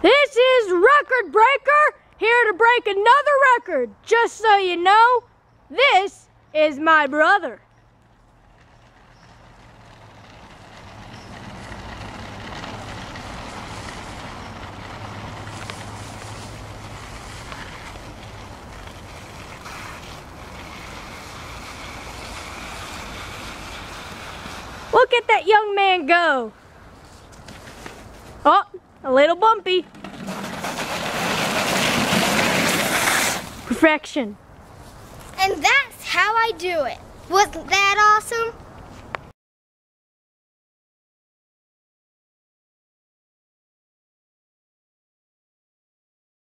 This is Record Breaker, here to break another record. Just so you know, this is my brother. Look at that young man go. Oh, a little bumpy. Perfection. And that's how I do it. Wasn't that awesome?